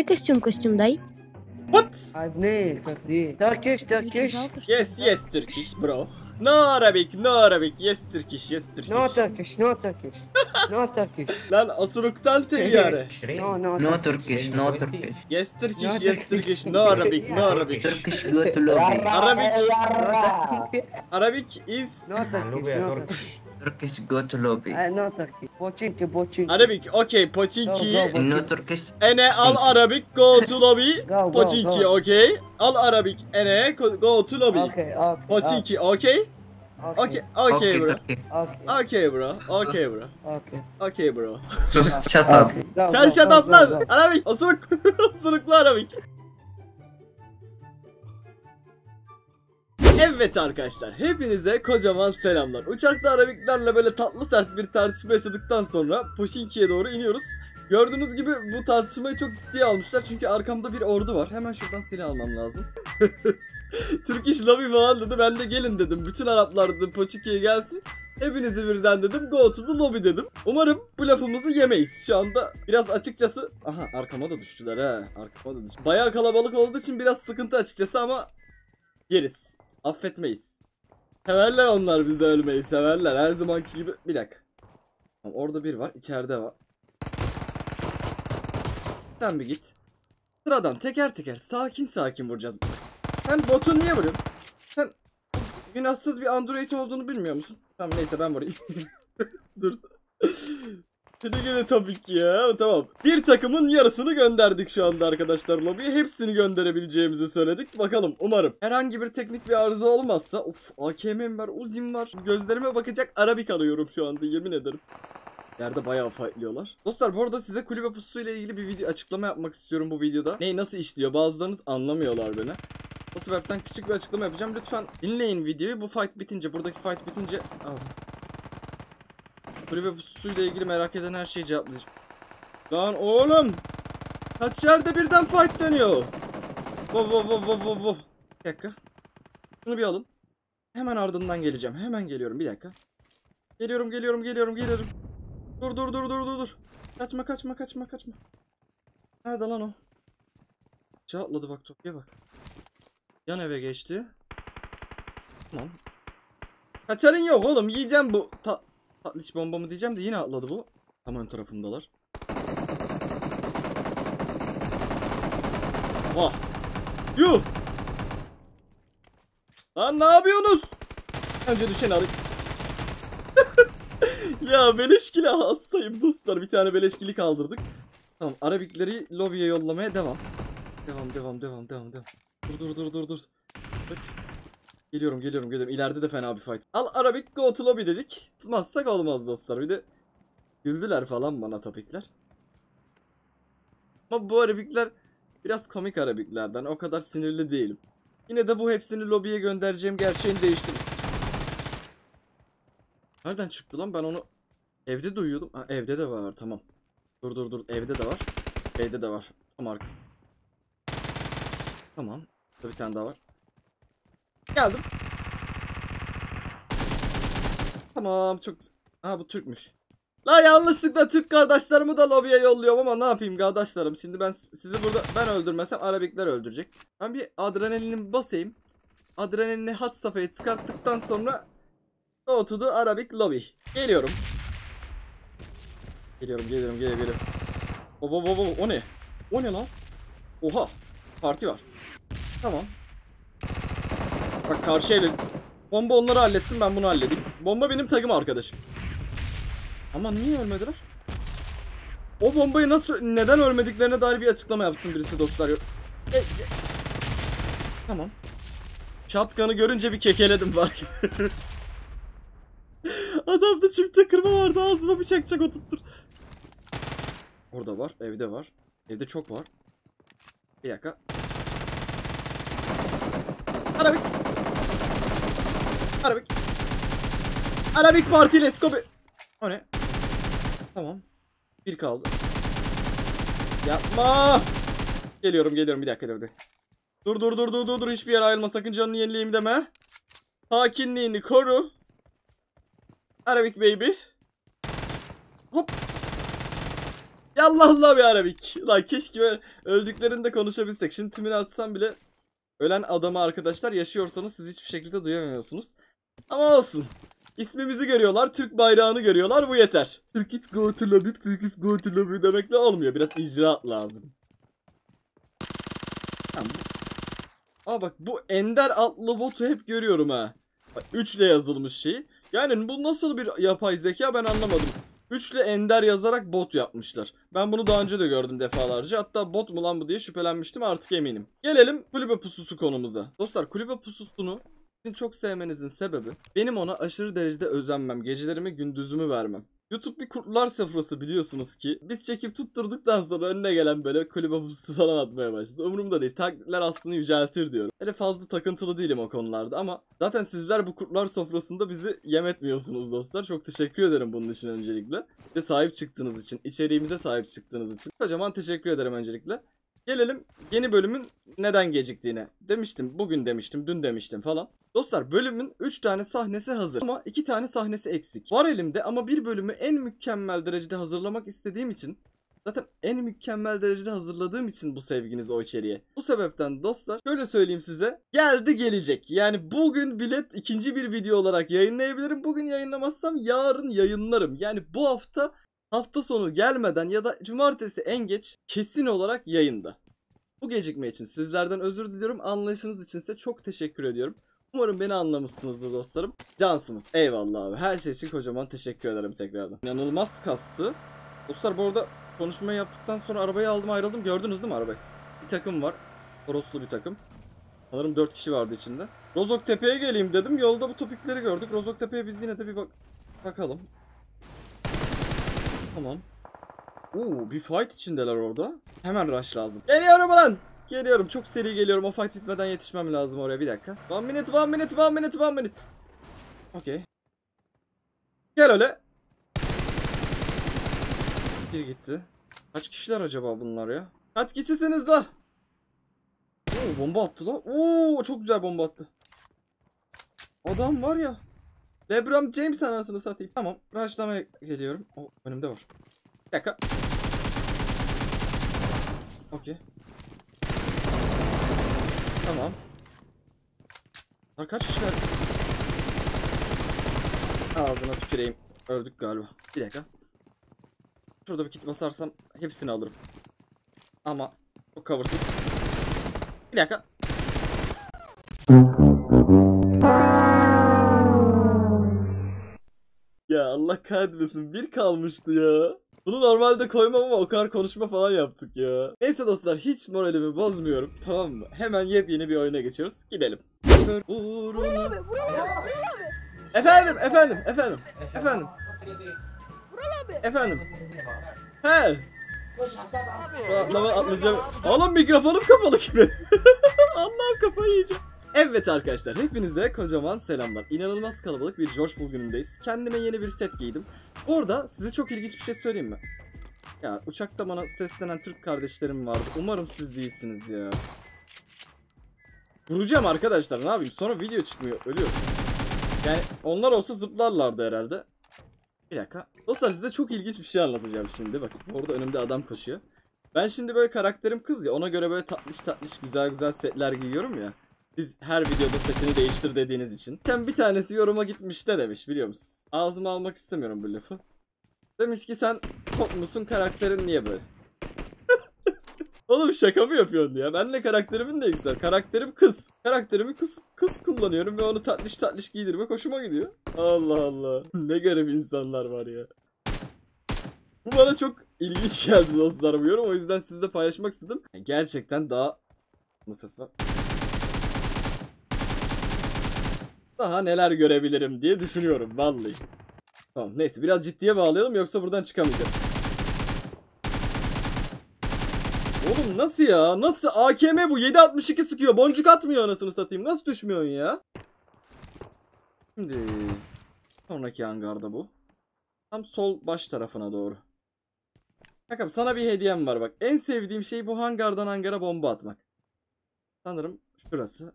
Ne kostüm kostümdayım? What? Abne, Turkish, Turkish, Turkish. Yes, yes, Turkish, bro. No Arabic, no Arabic, yes Turkish, yes Turkish. No Turkish, no Turkish, no Turkish. Lan asuruktan teyyare. Şey, no, no, no Turkish, no Turkish. Yes Turkish, yes Turkish, no Arabic, no Arabic. Turkish good Arabic, Arabic is... No Turkish, no Turkish. Turkish go to lobby. I know Turkish. Pochinki, pochinki. Arabic. Okay, pochinki. Go, no Turkish. Ene al Arabic go to lobby. go, pochinki, go. okay. Al Arabic ene go to lobby. Okay, okay. Pochinki, okay. Okay, okay, okay, bro. Okay, bro. Okay, bro. Okay. Okay, bro. Sus, shut up. Sen shut up lan. Arabik, osuruk. Osuruklu Arabik. Evet arkadaşlar hepinize kocaman selamlar. Uçakta Arabiklerle böyle tatlı sert bir tartışma yaşadıktan sonra Poşinki'ye doğru iniyoruz. Gördüğünüz gibi bu tartışmayı çok ciddiye almışlar çünkü arkamda bir ordu var. Hemen şuradan silah almam lazım. Türk lobby falan dedi. Ben de gelin dedim. Bütün Araplar dedim Poçinki'ye gelsin. Hepinizi birden dedim go to the lobby dedim. Umarım bu lafımızı yemeyiz. Şu anda biraz açıkçası... Aha arkama da düştüler ha. Arkama da düştü. Bayağı kalabalık olduğu için biraz sıkıntı açıkçası ama yeriz. Affetmeyiz. Severler onlar bizi ölmeyi severler. Her zamanki gibi. Bir dakika. Tamam, orada bir var. içeride var. Sen bir git. Sıradan teker teker sakin sakin vuracağız. Sen botu niye vuruyorsun? Sen günahsız bir android olduğunu bilmiyor musun? Tamam neyse ben vurayım. Dur. Gene tabii ki ya. Tamam. Bir takımın yarısını gönderdik şu anda arkadaşlar lobiye. Hepsini gönderebileceğimizi söyledik. Bakalım umarım. Herhangi bir teknik bir arıza olmazsa. Of AKM'm var, Uzi'm var. Gözlerime bakacak Arabik arıyorum şu anda yemin ederim. Yerde bayağı fightlıyorlar. Dostlar bu arada size kulübe pusu ile ilgili bir video açıklama yapmak istiyorum bu videoda. Neyi nasıl işliyor bazılarınız anlamıyorlar beni. O sebepten küçük bir açıklama yapacağım. Lütfen dinleyin videoyu. Bu fight bitince, buradaki fight bitince... Al. Kulübe pusuyla ilgili merak eden her şeyi cevaplayacağım. Lan oğlum! Kaç yerde birden fight dönüyor? Vov vov vov vov vov vov. Bir dakika. Şunu bir alın. Hemen ardından geleceğim. Hemen geliyorum. Bir dakika. Geliyorum, geliyorum, geliyorum, geliyorum. Dur, dur, dur, dur, dur, dur. Kaçma, kaçma, kaçma, kaçma. Nerede lan o? Cevapladı bak Tokyo'ya bak. Yan eve geçti. Tamam. Kaçarın yok oğlum. Yiyeceğim bu ta Tatlıç bombamı diyeceğim de yine atladı bu. Tam ön tarafımdalar. Vah. Yuh. Lan ne yapıyorsunuz? Önce düşeni arayın. ya beleşkili hastayım dostlar. Bir tane beleşkili kaldırdık. Tamam Arabikleri lobiye yollamaya devam. Devam devam devam devam devam. Dur dur dur dur dur. Bak. Geliyorum geliyorum geliyorum. İleride de fena bir fight. Al Arabik go to lobby dedik. Tutmazsak olmaz dostlar. Bir de güldüler falan bana topikler. Ama bu Arabikler biraz komik Arabiklerden. O kadar sinirli değilim. Yine de bu hepsini lobiye göndereceğim gerçeğini değiştirdim. Nereden çıktı lan? Ben onu evde duyuyordum. Ha, evde de var tamam. Dur dur dur. Evde de var. Evde de var. Tam arkası. Tamam. Burada bir tane daha var. Geldim. Tamam çok... Ha bu Türkmüş. La yanlışlıkla Türk kardeşlerimi de lobiye yolluyorum ama ne yapayım kardeşlerim. Şimdi ben sizi burada ben öldürmesem Arabikler öldürecek. Ben bir adrenalinimi basayım. Adrenalini hat safhaya çıkarttıktan sonra Go to the Arabic lobby. Geliyorum. Geliyorum geliyorum geliyorum geliyorum. Baba baba o ne? O ne lan? Oha. Parti var. Tamam. Bak karşı evle... Bomba onları halletsin ben bunu halledeyim. Bomba benim takım arkadaşım. Ama niye ölmediler? O bombayı nasıl neden ölmediklerine dair bir açıklama yapsın birisi dostlar. E, e. Tamam. Shotgun'ı görünce bir kekeledim fark. Adamda çift takırma vardı ağzıma bıçak çak oturttur. Orada var, evde var. Evde çok var. Bir dakika. Arabik. Arabik. Arabik Parti let's go be. O ne? Tamam. Bir kaldı. Yapma. Geliyorum geliyorum bir dakika dur dur dur dur dur dur dur hiçbir yere ayrılma sakın canını yenileyim deme. Sakinliğini koru. Arabik baby. Hop. Yallah Allah bir Arabik. Lan keşke böyle öldüklerinde konuşabilsek. Şimdi tümünü atsam bile ölen adamı arkadaşlar yaşıyorsanız siz hiçbir şekilde duyamıyorsunuz. Ama olsun. İsmimizi görüyorlar, Türk bayrağını görüyorlar, bu yeter. Türk is go to lobby, Türk is go to lobby demekle olmuyor. Biraz icraat lazım. Tamam. Aa bak bu Ender adlı botu hep görüyorum ha. Bak 3 ile yazılmış şey. Yani bu nasıl bir yapay zeka ben anlamadım. 3 ile Ender yazarak bot yapmışlar. Ben bunu daha önce de gördüm defalarca. Hatta bot mu lan bu diye şüphelenmiştim artık eminim. Gelelim kulübe pususu konumuza. Dostlar kulübe pususunu çok sevmenizin sebebi benim ona aşırı derecede özenmem. Gecelerimi gündüzümü vermem. YouTube bir kurtlar sofrası biliyorsunuz ki. Biz çekip tutturduktan sonra önüne gelen böyle kulübe pususu falan atmaya başladı. Umurumda değil. Taklitler aslında yüceltir diyorum. Öyle fazla takıntılı değilim o konularda ama zaten sizler bu kurtlar sofrasında bizi yem etmiyorsunuz dostlar. Çok teşekkür ederim bunun için öncelikle. Ve sahip çıktığınız için, içeriğimize sahip çıktığınız için. Kocaman teşekkür ederim öncelikle. Gelelim yeni bölümün neden geciktiğine. Demiştim, bugün demiştim, dün demiştim falan. Dostlar bölümün 3 tane sahnesi hazır ama 2 tane sahnesi eksik. Var elimde ama bir bölümü en mükemmel derecede hazırlamak istediğim için Zaten en mükemmel derecede hazırladığım için bu sevginiz o içeriye. Bu sebepten dostlar şöyle söyleyeyim size. Geldi gelecek. Yani bugün bilet ikinci bir video olarak yayınlayabilirim. Bugün yayınlamazsam yarın yayınlarım. Yani bu hafta hafta sonu gelmeden ya da cumartesi en geç kesin olarak yayında. Bu gecikme için sizlerden özür diliyorum. Anlayışınız için size çok teşekkür ediyorum. Umarım beni anlamışsınızdır dostlarım. Cansınız. Eyvallah abi. Her şey için kocaman teşekkür ederim tekrardan. İnanılmaz kastı. Dostlar bu arada konuşmayı yaptıktan sonra arabayı aldım ayrıldım. Gördünüz değil mi arabayı? Bir takım var. Toroslu bir takım. Sanırım 4 kişi vardı içinde. Rozok Tepe'ye geleyim dedim. Yolda bu topikleri gördük. Rozok Tepe'ye biz yine de bir bak bakalım. Tamam. Oo, bir fight içindeler orada. Hemen rush lazım. Geliyorum lan. Geliyorum. Çok seri geliyorum. O fight bitmeden yetişmem lazım oraya. Bir dakika. One minute, one minute, one minute, one minute. Okey. Gel öyle. Bir gitti. Kaç kişiler acaba bunlar ya? Kaç kişisiniz da? Oo, bomba attı lan. Oo, çok güzel bomba attı. Adam var ya. LeBron James anasını satayım. Tamam. Rushlamaya geliyorum. O önümde var. Bir dakika. Okey. Tamam. Kaç kişiler? Ağzına tüküreyim. Öldük galiba. Bir dakika. Şurada bir kit basarsam hepsini alırım. Ama çok coversız. Bir dakika. Allah kahretmesin bir kalmıştı ya. Bunu normalde koymam ama o kadar konuşma falan yaptık ya. Neyse dostlar hiç moralimi bozmuyorum tamam mı? Hemen yepyeni bir oyuna geçiyoruz. Gidelim. Uğruna- abi, Vural abi, Efendim efendim efendim efendim Vural abi. efendim. He. Atlama atlayacağım. Oğlum mikrofonum kapalı gibi. Allah'ım kafayı yiyeceğim. Evet arkadaşlar hepinize kocaman selamlar. İnanılmaz kalabalık bir George Bull günündeyiz. Kendime yeni bir set giydim. Bu arada size çok ilginç bir şey söyleyeyim mi? Ya uçakta bana seslenen Türk kardeşlerim vardı. Umarım siz değilsiniz ya. Vuracağım arkadaşlar ne yapayım sonra video çıkmıyor ölüyorum. Yani onlar olsa zıplarlardı herhalde. Bir dakika. Dostlar size çok ilginç bir şey anlatacağım şimdi. Bakın orada önümde adam koşuyor. Ben şimdi böyle karakterim kız ya ona göre böyle tatlış tatlış güzel güzel setler giyiyorum ya. Siz her videoda setini değiştir dediğiniz için. Geçen bir tanesi yoruma gitmiş de demiş biliyor musunuz? Ağzıma almak istemiyorum bu lafı. Demiş ki sen top musun karakterin niye böyle? Oğlum şaka mı yapıyorsun ya? Benle karakterimin de güzel. Karakterim kız. Karakterimi kız kız kullanıyorum ve onu tatlış tatlış giydirmek hoşuma gidiyor. Allah Allah. ne garip insanlar var ya. Bu bana çok ilginç geldi dostlar bu yorum. O yüzden sizle paylaşmak istedim. Gerçekten daha... Ne ses var? Daha neler görebilirim diye düşünüyorum vallahi. Tamam neyse biraz ciddiye bağlayalım yoksa buradan çıkamayacağım. Oğlum nasıl ya? Nasıl? AKM bu. 7.62 sıkıyor. Boncuk atmıyor anasını satayım. Nasıl düşmüyorsun ya? Şimdi sonraki hangarda bu. Tam sol baş tarafına doğru. Bakalım sana bir hediyem var bak. En sevdiğim şey bu hangardan hangara bomba atmak. Sanırım şurası.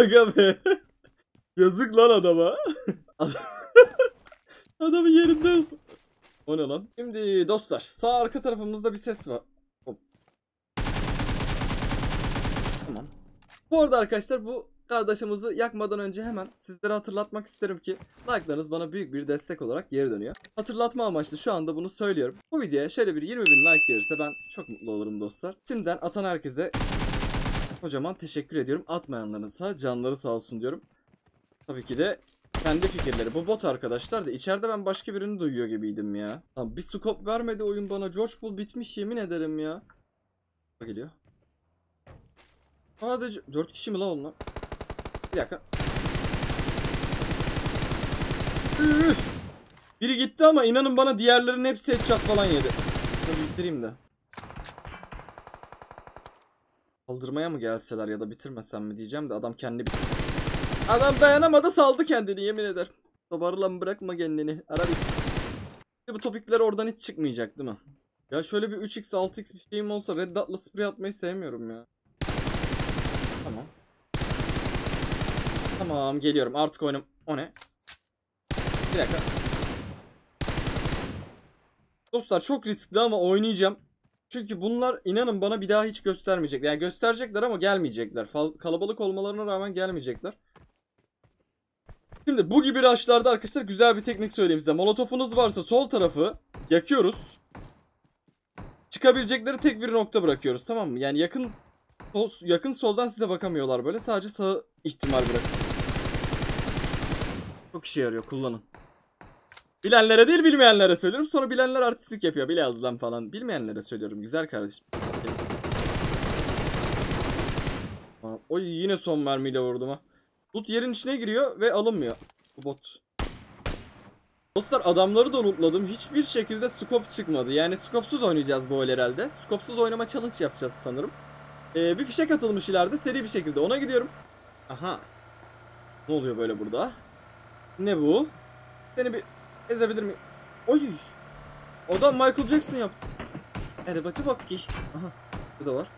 Aga be. Yazık lan adama. Adam- Adamın yerinde olsun. O ne lan? Şimdi dostlar sağ arka tarafımızda bir ses var. Hop. Tamam. Bu arada arkadaşlar bu kardeşimizi yakmadan önce hemen sizlere hatırlatmak isterim ki like'larınız bana büyük bir destek olarak geri dönüyor. Hatırlatma amaçlı şu anda bunu söylüyorum. Bu videoya şöyle bir 20 bin like gelirse ben çok mutlu olurum dostlar. Şimdiden atan herkese kocaman teşekkür ediyorum. Atmayanlarınsa canları sağ olsun diyorum. Tabii ki de kendi fikirleri. Bu bot arkadaşlar da içeride ben başka birini duyuyor gibiydim ya. Lan bir scope vermedi oyun bana. George Bull bitmiş yemin ederim ya. Bak Geliyor. Sadece 4 kişi mi la onlar? Bir dakika. Üf! Biri gitti ama inanın bana diğerlerinin hepsi headshot falan yedi. Şunu bitireyim de. Kaldırmaya mı gelseler ya da bitirmesem mi diyeceğim de adam kendi Adam dayanamadı saldı kendini yemin ederim. Toparlan bırakma kendini. Ara bir. Bu topikler oradan hiç çıkmayacak değil mi? Ya şöyle bir 3x 6x bir şeyim olsa Red Dot'la sprey atmayı sevmiyorum ya. Tamam. Tamam geliyorum artık oynam. O ne? Bir dakika. Dostlar çok riskli ama oynayacağım. Çünkü bunlar inanın bana bir daha hiç göstermeyecek. Yani gösterecekler ama gelmeyecekler. Faz- kalabalık olmalarına rağmen gelmeyecekler. Şimdi bu gibi rushlarda arkadaşlar güzel bir teknik söyleyeyim size. Molotofunuz varsa sol tarafı yakıyoruz. Çıkabilecekleri tek bir nokta bırakıyoruz tamam mı? Yani yakın yakın soldan size bakamıyorlar böyle. Sadece sağ ihtimal bırakın. Çok işe yarıyor kullanın. Bilenlere değil bilmeyenlere söylüyorum. Sonra bilenler artistlik yapıyor. Bileazdan falan. Bilmeyenlere söylüyorum. Güzel kardeşim. Oy yine son mermiyle vurdum ha. Loot yerin içine giriyor ve alınmıyor. Bu bot. Dostlar adamları da unutladım. Hiçbir şekilde scope çıkmadı. Yani scopesuz oynayacağız bu el herhalde. Scopesuz oynama challenge yapacağız sanırım. Ee, bir fişek atılmış ileride seri bir şekilde. Ona gidiyorum. Aha. Ne oluyor böyle burada? Ne bu? Seni bir ezebilir miyim? Oy. O da Michael Jackson yaptı. Hadi batı bak ki. Aha. Bu da var.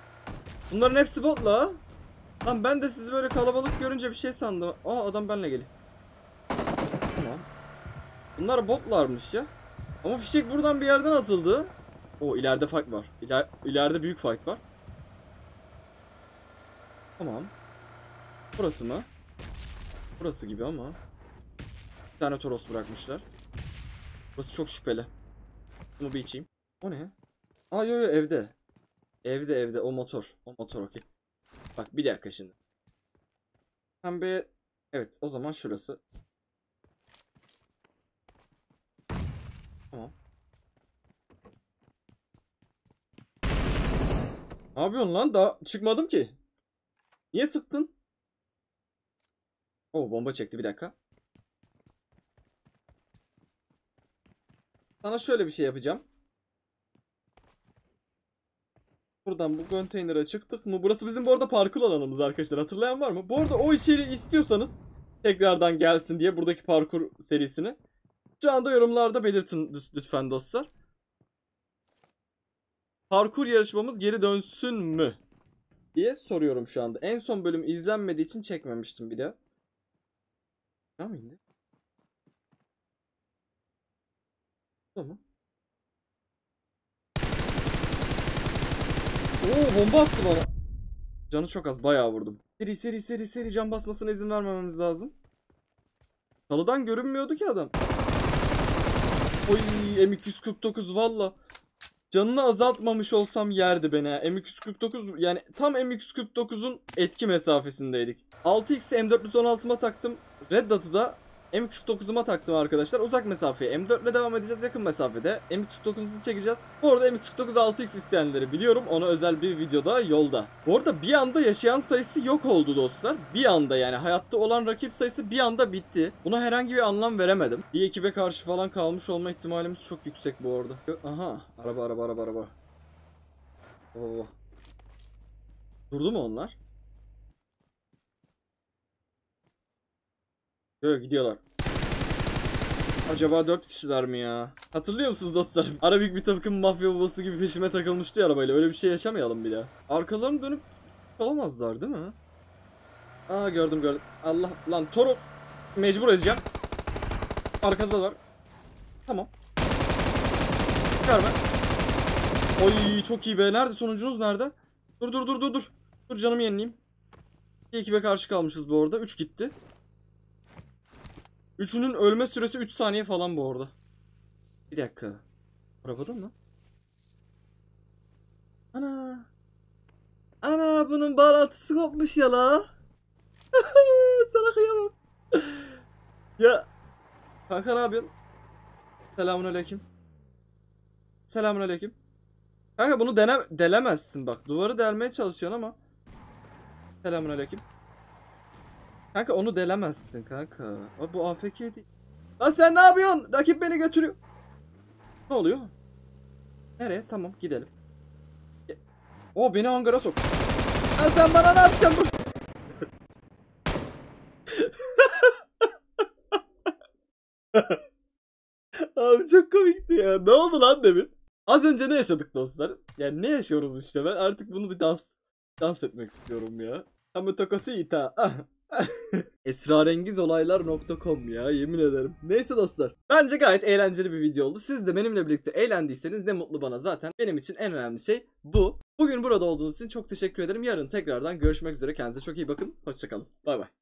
Bunların hepsi botla. Lan ben de sizi böyle kalabalık görünce bir şey sandım. Aa adam benimle geliyor. Tamam. Bunlar botlarmış ya. Ama fişek buradan bir yerden atıldı. O ileride fight var. İler, ileride büyük fight var. Tamam. Burası mı? Burası gibi ama. Bir tane Toros bırakmışlar. Burası çok şüpheli. Bunu bir içeyim. O ne? Aa yo yo evde. Evde evde o motor. O motor okey. Bak bir dakika şimdi. Pembe... Evet o zaman şurası. Tamam. Ne yapıyorsun lan? Daha çıkmadım ki. Niye sıktın? Oo bomba çekti bir dakika. Sana şöyle bir şey yapacağım. Buradan bu konteynere çıktık mı? Burası bizim bu arada parkur alanımız arkadaşlar. Hatırlayan var mı? Bu arada o içeri istiyorsanız tekrardan gelsin diye buradaki parkur serisini. Şu anda yorumlarda belirtin lüt- lütfen dostlar. Parkur yarışmamız geri dönsün mü? Diye soruyorum şu anda. En son bölüm izlenmediği için çekmemiştim bir de. Tamam indi. Tamam. Oo bomba attı bana. Canı çok az bayağı vurdum. Seri seri seri seri can basmasına izin vermememiz lazım. Salıdan görünmüyordu ki adam. Oy M249 valla. Canını azaltmamış olsam yerdi beni ha. M249 yani tam M249'un etki mesafesindeydik. 6x'i M416'ma taktım. Red Dot'u da M49'uma taktım arkadaşlar. Uzak mesafeye M4 ile devam edeceğiz yakın mesafede. M49'umuzu çekeceğiz. Bu arada M49 6x isteyenleri biliyorum. Ona özel bir videoda yolda. Bu arada bir anda yaşayan sayısı yok oldu dostlar. Bir anda yani hayatta olan rakip sayısı bir anda bitti. Buna herhangi bir anlam veremedim. Bir ekibe karşı falan kalmış olma ihtimalimiz çok yüksek bu arada. Aha araba araba araba araba. Oo. Durdu mu onlar? Yok gidiyorlar. Acaba 4 kişiler mi ya? Hatırlıyor musunuz dostlar? Arabik bir takım mafya babası gibi peşime takılmıştı ya arabayla. Öyle bir şey yaşamayalım daha. Arkalarını dönüp olamazlar değil mi? Aa gördüm gördüm. Allah lan Toros. Mecbur ezeceğim. Arkada da var. Tamam. Çıkar ben. Oy çok iyi be. Nerede sonucunuz nerede? Dur dur dur dur dur. Dur canımı yenileyim. 2 ekibe karşı kalmışız bu arada. 3 gitti. Üçünün ölme süresi 3 saniye falan bu arada. Bir dakika. Arabada mı? Ana. Ana bunun bağlantısı kopmuş ya la. Sana kıyamam. ya. Kanka ne yapıyorsun? Selamun aleyküm. Selamun aleyküm. Kanka bunu dene delemezsin bak. Duvarı delmeye çalışıyorsun ama. Selamun aleyküm. Kanka onu delemezsin kanka. Abi bu AFK değil. Lan sen ne yapıyorsun? Rakip beni götürüyor. Ne oluyor? Nereye? Tamam gidelim. O beni hangara sok. Lan sen bana ne yapacaksın? bu- Abi çok komikti ya. Ne oldu lan demin? Az önce ne yaşadık dostlar? Yani ne yaşıyoruz işte ben artık bunu bir dans dans etmek istiyorum ya. Ama tokası ita. EsrarengizOlaylar.com ya yemin ederim. Neyse dostlar. Bence gayet eğlenceli bir video oldu. Siz de benimle birlikte eğlendiyseniz ne mutlu bana zaten. Benim için en önemli şey bu. Bugün burada olduğunuz için çok teşekkür ederim. Yarın tekrardan görüşmek üzere. Kendinize çok iyi bakın. Hoşçakalın. Bay bay.